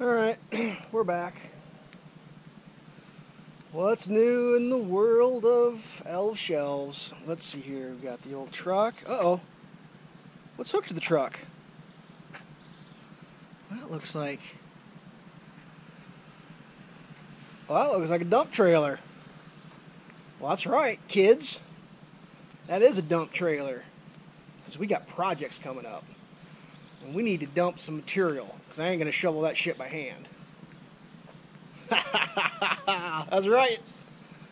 Alright, we're back. What's new in the world of Elveshelves? Let's see here. We've got the old truck. Uh oh. What's hooked to the truck? That looks like. Well, that looks like a dump trailer. Well, that's right, kids. That is a dump trailer. Because we got projects coming up. And we need to dump some material. Because I ain't going to shovel that shit by hand. That's right.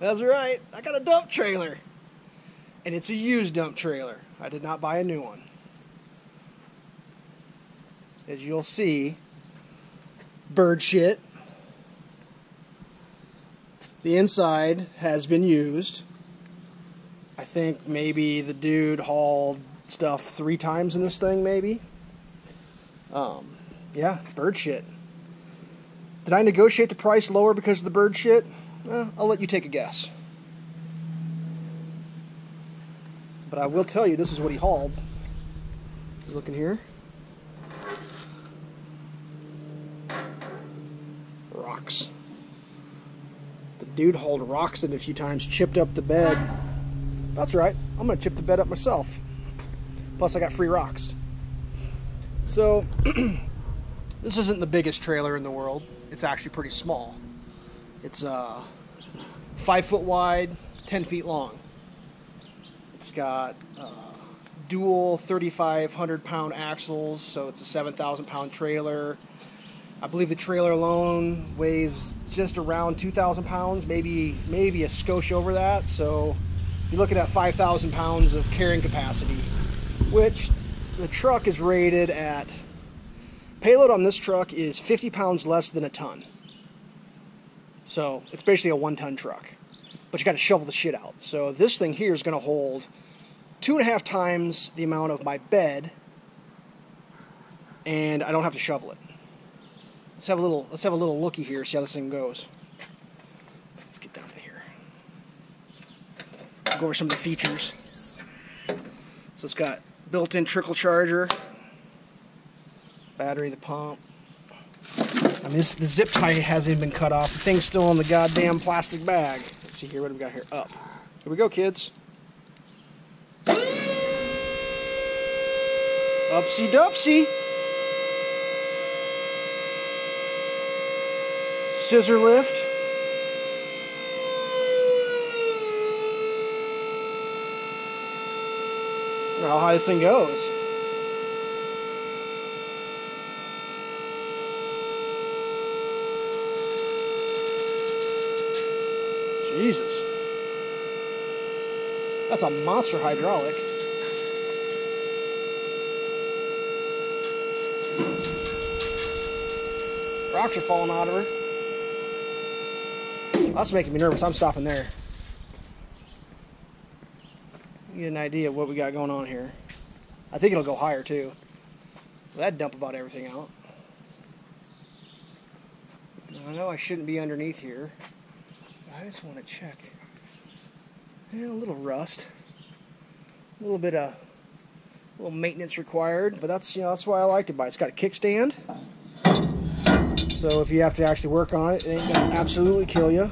That's right. I got a dump trailer. And it's a used dump trailer. I did not buy a new one. As you'll see, bird shit. The inside has been used. I think maybe the dude hauled stuff three times in this thing, maybe. Um, yeah, bird shit. Did I negotiate the price lower because of the bird shit? Well, I'll let you take a guess. But I will tell you, this is what he hauled. Looking here? Rocks. The dude hauled rocks in a few times, chipped up the bed. That's right, I'm gonna chip the bed up myself. Plus, I got free rocks. So, this isn't the biggest trailer in the world it's actually pretty small. It's uh, five foot wide, 10 feet long. It's got uh, dual 3,500 pound axles, so it's a 7,000 pound trailer. I believe the trailer alone weighs just around 2,000 pounds, maybe maybe a skosh over that. So you're looking at 5,000 pounds of carrying capacity, which the truck is rated at Payload on this truck is 50 pounds less than a ton. So it's basically a one ton truck. But you got to shovel the shit out. So this thing here is going to hold two and a half times the amount of my bed, and I don't have to shovel it. Let's have a little. Let's have a little looky here. See how this thing goes. Let's get down to here. Go over some of the features. So it's got built-in trickle charger, battery, the pump. I mean, this, the zip tie hasn't even been cut off. The thing's still in the goddamn plastic bag. Let's see here. What we got here? Up. Here we go, kids. Upsy dupsy. Scissor lift. How high this thing goes. Jesus. That's a monster hydraulic. Rocks are falling out of her. That's making me nervous. I'm stopping there. Get an idea of what we got going on here. I think it'll go higher too. That'd dump about everything out. I know I shouldn't be underneath here. I just want to check. Yeah, a little rust, a little bit of a little maintenance required, but that's you know that's why I liked it. By it's got a kickstand, so if you have to actually work on it, it ain't gonna absolutely kill you.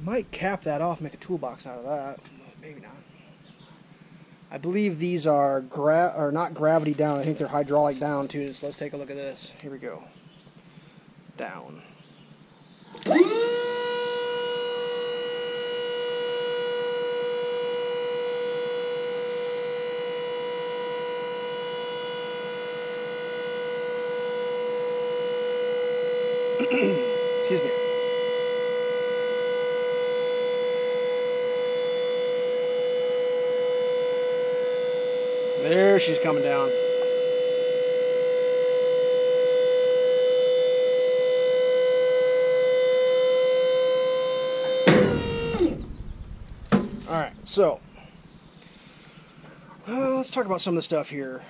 Might cap that off, make a toolbox out of that. Maybe not. I believe these are gra or not gravity down. I think they're hydraulic down too. So let's take a look at this. Here we go. Down. Excuse me. There she's coming down. Alright, so uh, let's talk about some of the stuff here.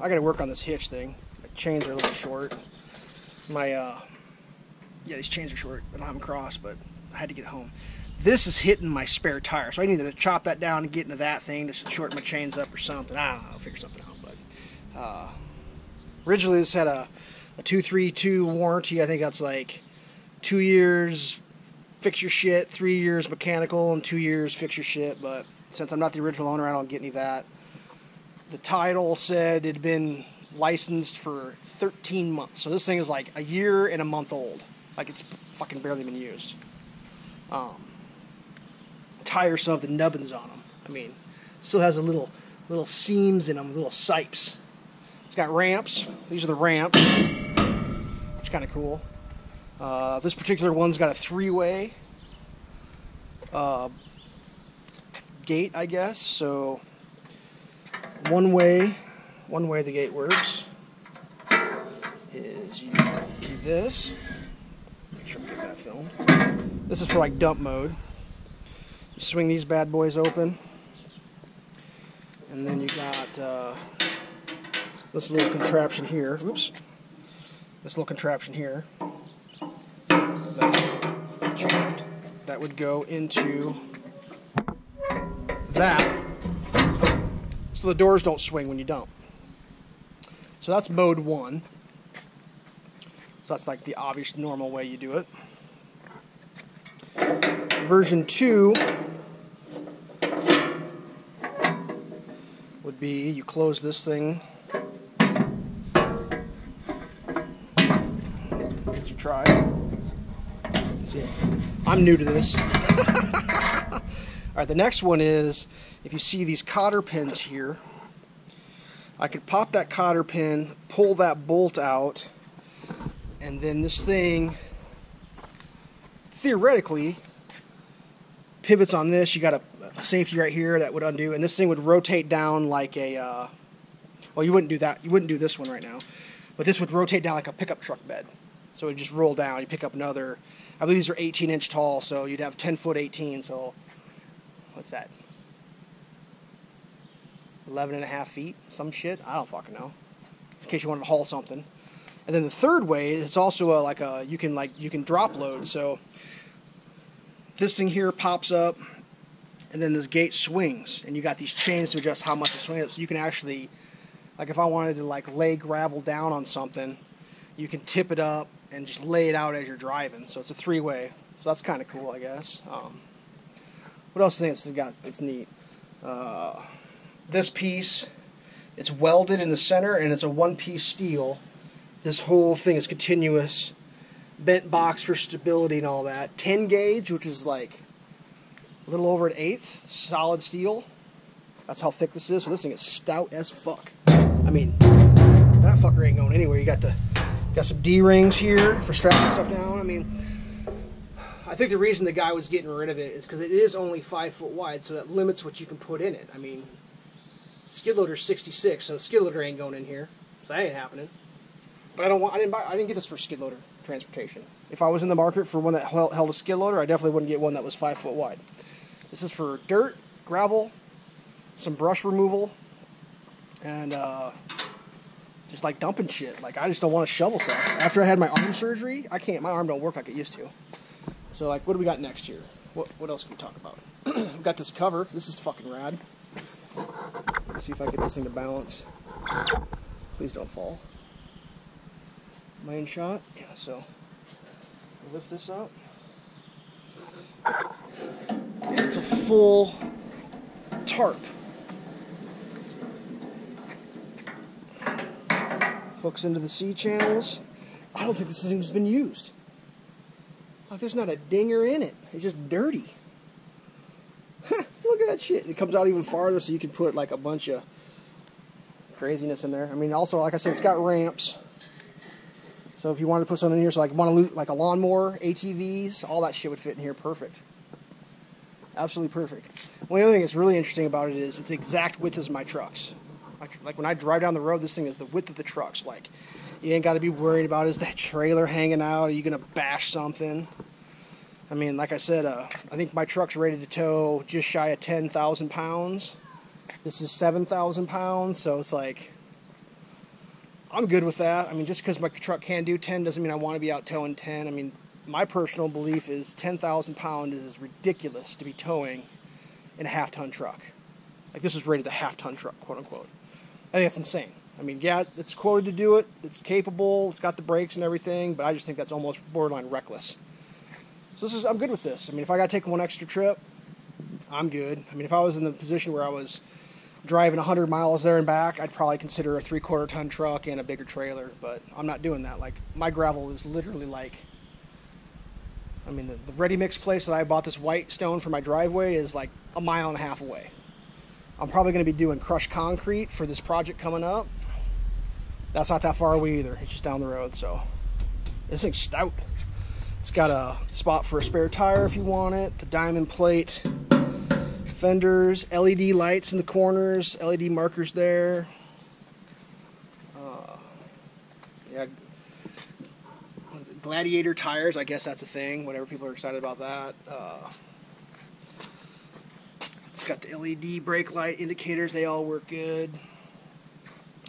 I gotta work on this hitch thing. My chains are a little short. My uh, yeah, these chains are short. I don't have them crossed, but I had to get home. This is hitting my spare tire, so I need to chop that down and get into that thing to shorten my chains up or something. I don't know. I'll figure something out. But uh, originally, this had a a 232 warranty. I think that's like two years fix your shit, three years mechanical, and two years fix your shit. But since I'm not the original owner, I don't get any of that. The title said it had been licensed for 13 months. So this thing is like a year and a month old. Like it's fucking barely been used. Um, tires still have the nubbins on them. I mean, still has a little little seams in them, little sipes. It's got ramps. These are the ramps, which is kind of cool. Uh, this particular one's got a three-way uh, gate, I guess. So one way, one way the gate works is you do this. Make sure I get that filmed. This is for like dump mode. You swing these bad boys open, and then you got uh, this little contraption here. Oops. This little contraption here. That, would go into that. So the doors don't swing when you dump. So that's mode one. So that's like the obvious normal way you do it. Version two would be you close this thing. Just you try. See, I'm new to this. All right, the next one is if you see these cotter pins here, I could pop that cotter pin, pull that bolt out, and then this thing theoretically pivots on this. You got a, a, safety right here that would undo, and this thing would rotate down like a. Uh, well, you wouldn't do that. You wouldn't do this one right now, but this would rotate down like a pickup truck bed. So it would just roll down. You pick up another. I believe these are 18 inch tall, so you'd have 10 foot 18. So what's that? 11 and a half feet, some shit. I don't fucking know. In case you wanted to haul something. And then the third way, it's also a, like a you can like you can drop load. So this thing here pops up, and then this gate swings, and you got these chains to adjust how much it swings. So you can actually, like if I wanted to like lay gravel down on something, you can tip it up and just lay it out as you're driving. So it's a three way. So that's kind of cool, I guess. Um, what else do you think it's got? It's neat. Uh, this piece, it's welded in the center, and it's a one piece steel this whole thing is continuous. Bent box for stability and all that. 10 gauge, which is like a little over an eighth, solid steel. That's how thick this is. So this thing is stout as fuck. I mean, that fucker ain't going anywhere. You got the got some D rings here for strapping stuff down. I mean, I think the reason the guy was getting rid of it is because it is only five foot wide, so that limits what you can put in it. I mean, skid loader's 66, so skid loader ain't going in here, so that ain't happening. But I don't want. I didn't buy. I didn't get this for skid loader transportation. If I was in the market for one that held a skid loader, I definitely wouldn't get one that was five foot wide. This is for dirt, gravel, some brush removal, and uh, just like dumping shit. Like I just don't want to shovel stuff. After I had my arm surgery, I can't. My arm don't work like it used to. So like, what do we got next here? What what else can we talk about? We've got this cover. This is fucking rad. Let's see if I get this thing to balance. Please don't fall main shot. Yeah, so lift this up. It's a full tarp. Hooks into the C channels. I don't think this thing's been used. Like there's not a dinger in it. It's just dirty. Look at that shit. It comes out even farther so you can put like a bunch of craziness in there. I mean also like I said it's got ramps. So if you wanted to put something in here, so like want to like a lawnmower, ATVs, all that shit would fit in here perfect. Absolutely perfect. One other thing that's really interesting about it is it's the exact width as my trucks. Like when I drive down the road, this thing is the width of the trucks. Like you ain't got to be worried about is that trailer hanging out? Are you gonna bash something? I mean, like I said, uh, I think my truck's rated to tow just shy of ten thousand pounds. This is seven thousand pounds, so it's like I'm good with that. I mean, just because my truck can do 10 doesn't mean I want to be out towing 10. I mean, my personal belief is 10,000 pound is ridiculous to be towing in a half ton truck. Like this is rated a half ton truck, quote unquote. I think that's insane. I mean, yeah, it's quoted to do it. It's capable. It's got the brakes and everything, but I just think that's almost borderline reckless. So this is I'm good with this. I mean, if I got to take one extra trip, I'm good. I mean, if I was in the position where I was driving 100 miles there and back, I'd probably consider a three quarter ton truck and a bigger trailer, but I'm not doing that. Like, my gravel is literally like, I mean, the, the ready mix place that I bought this white stone for my driveway is like a mile and a half away. I'm probably going to be doing crushed concrete for this project coming up. That's not that far away either. It's just down the road, so this thing's stout. It's got a spot for a spare tire if you want it, the diamond plate, fenders, LED lights in the corners, LED markers there. Uh, yeah, gladiator tires. I guess that's a thing. Whatever people are excited about that. Uh, it's got the LED brake light indicators. They all work good.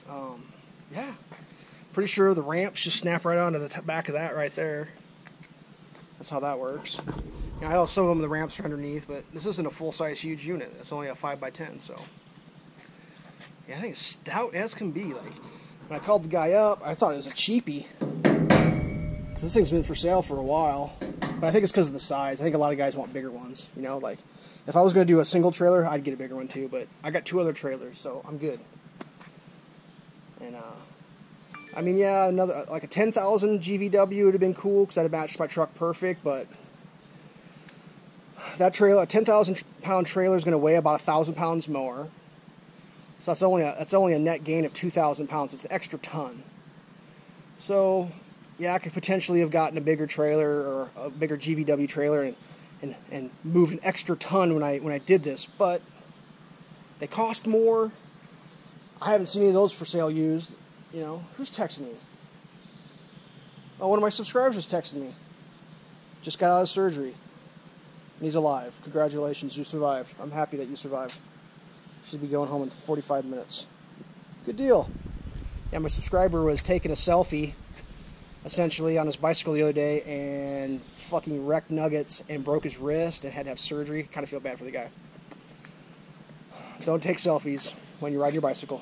Um, yeah, pretty sure the ramps just snap right onto the back of that right there. That's how that works. I know some of them the ramps are underneath, but this isn't a full-size huge unit. It's only a 5x10, so. Yeah, I think it's stout as can be. Like, when I called the guy up, I thought it was a cheapie. This thing's been for sale for a while. But I think it's because of the size. I think a lot of guys want bigger ones. You know, like, if I was going to do a single trailer, I'd get a bigger one too. But I got two other trailers, so I'm good. And, uh, I mean, yeah, another like a 10,000 GVW would have been cool because that'd matched my truck perfect. But that trailer, a 10,000 pound trailer, is going to weigh about a thousand pounds more. So that's only a, that's only a net gain of 2,000 pounds. It's an extra ton. So, yeah, I could potentially have gotten a bigger trailer or a bigger GVW trailer and, and, and moved an extra ton when I when I did this, but they cost more. I haven't seen any of those for sale used. You know, who's texting me? Oh, one of my subscribers is texting me. Just got out of surgery. And he's alive. Congratulations, you survived. I'm happy that you survived. Should be going home in 45 minutes. Good deal. Yeah, my subscriber was taking a selfie, essentially, on his bicycle the other day and fucking wrecked nuggets and broke his wrist and had to have surgery. Kind of feel bad for the guy. Don't take selfies when you ride your bicycle.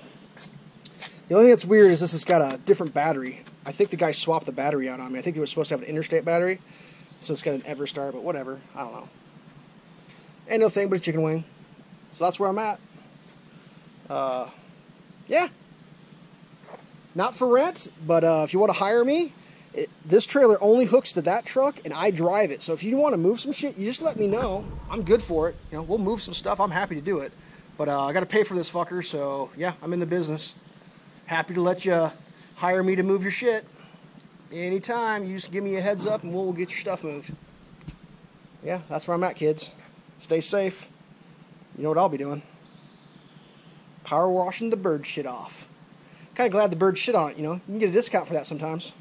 The only thing that's weird is this has got a different battery. I think the guy swapped the battery out on me. I think they was supposed to have an interstate battery, so it's got an EverStart, but whatever. I don't know. Ain't no thing but a chicken wing. So that's where I'm at. Uh, yeah. Not for rent, but uh, if you want to hire me, it, this trailer only hooks to that truck, and I drive it. So if you want to move some shit, you just let me know. I'm good for it. You know, we'll move some stuff. I'm happy to do it. But uh, I got to pay for this fucker, so yeah, I'm in the business happy to let you hire me to move your shit. Anytime, you just give me a heads up and we'll get your stuff moved. Yeah, that's where I'm at, kids. Stay safe. You know what I'll be doing? Power washing the bird shit off. Kind of glad the bird shit on it, you know? You can get a discount for that sometimes.